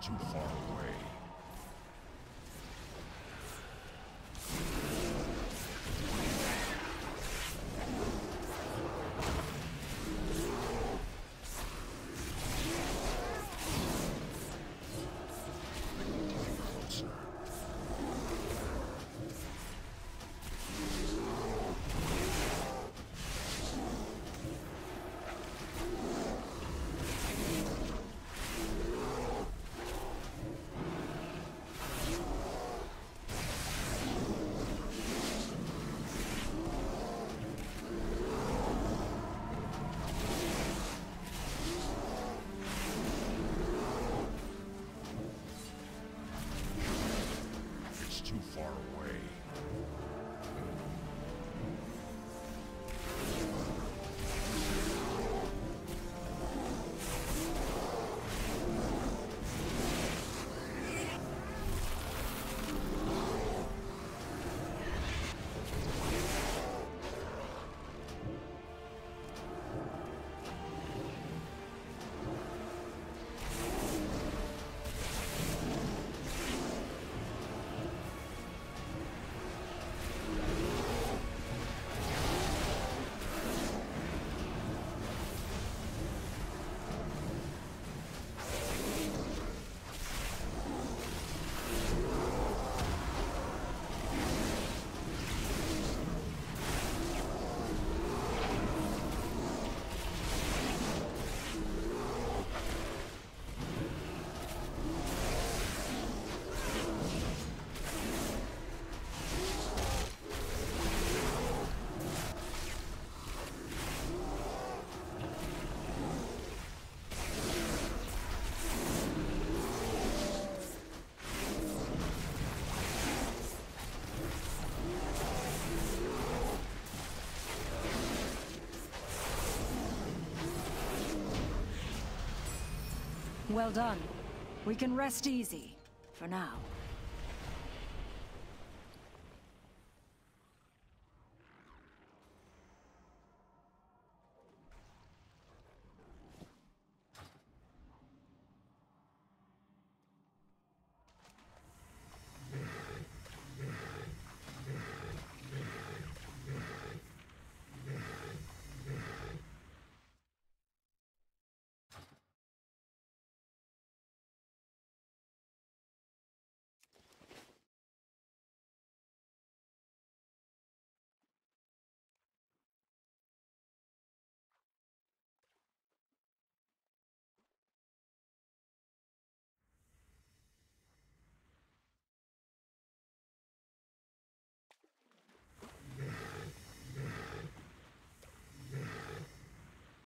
Too far away. Far away. Well done. We can rest easy. For now.